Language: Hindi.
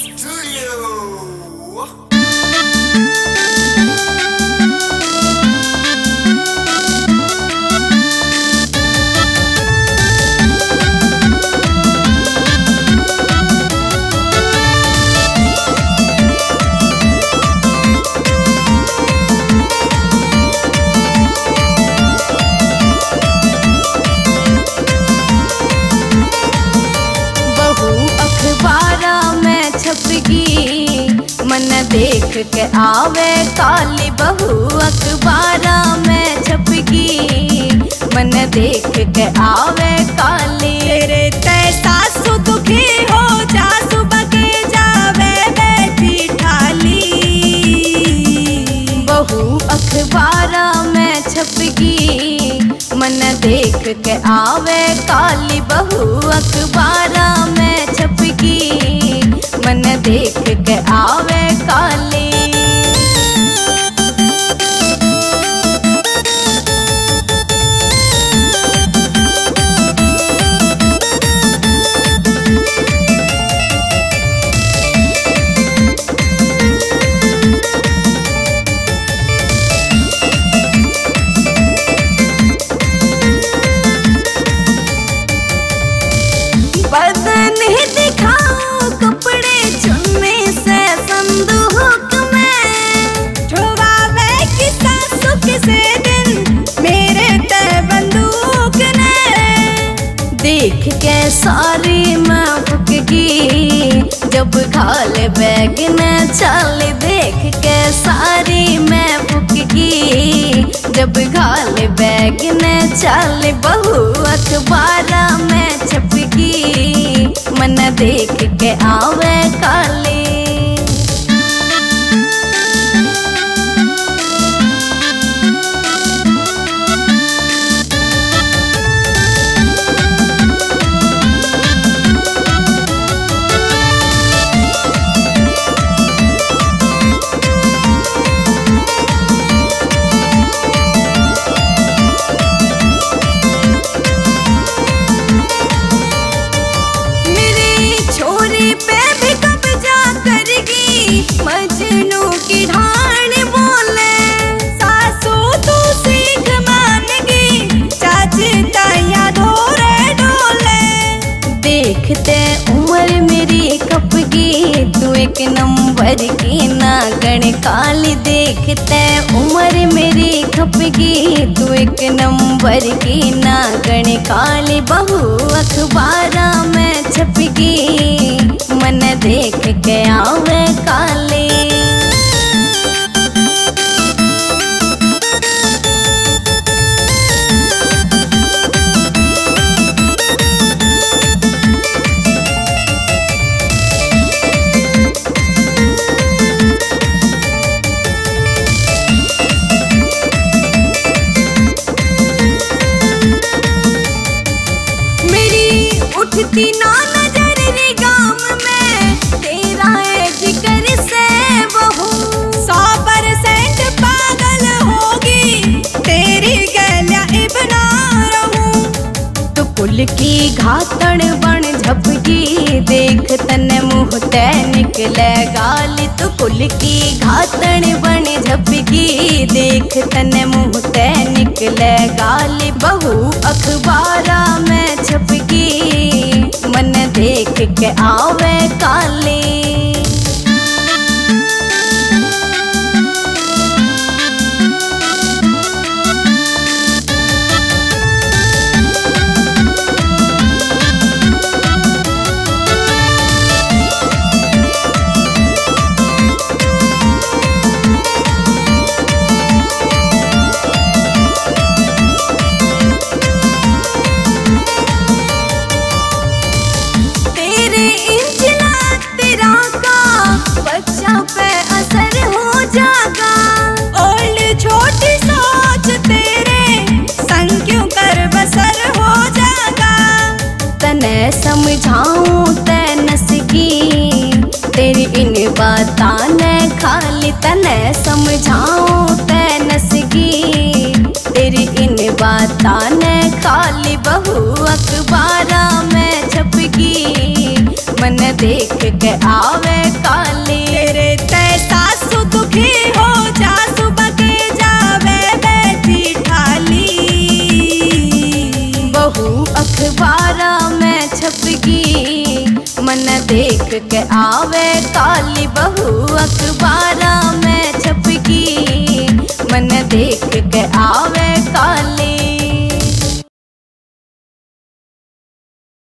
Studio. Wow. देख के आवे काली बहू अखबारा में छपगी मन देख के आवे काली। तेरे तैसा सु दुखी हो जा, सुबह के जावे बैठी ठाली। बहू अखबारा में छपगी मन देख के आवे काली बहू अखबारा में छपगी देख के सारी मैं फुकगी। जब खाल बैग में चल देख के सारी मैं फुकगी। जब खाल बैग में चल बहु अखबारा में छपगी। मन देख के आवे काली। देखते उम्र मेरी कप की तू एक नंबर की ना नागण काली देखते उम्र मेरी खपगी तू एक नंबर की ना नागण काली। बहू अखबारा में से बहू। पागल होगी तो की घातण बन झपकी देख, तन मुँह ते निकले गाली। तो कुल की घातण बन झपकी देख, तन मुँह ते निकले गाली। बहू अखबारा में छपकी के आवे काली। बातां ने खाली तने समझाऊं तैन सकी तेरी इन बातां ने खाली बहू अखबारा में छपगी मन देख के आवे काली। तेरे दुखी हो जा बहू अखबारा में छपगी मन देख के आवे काली बहू।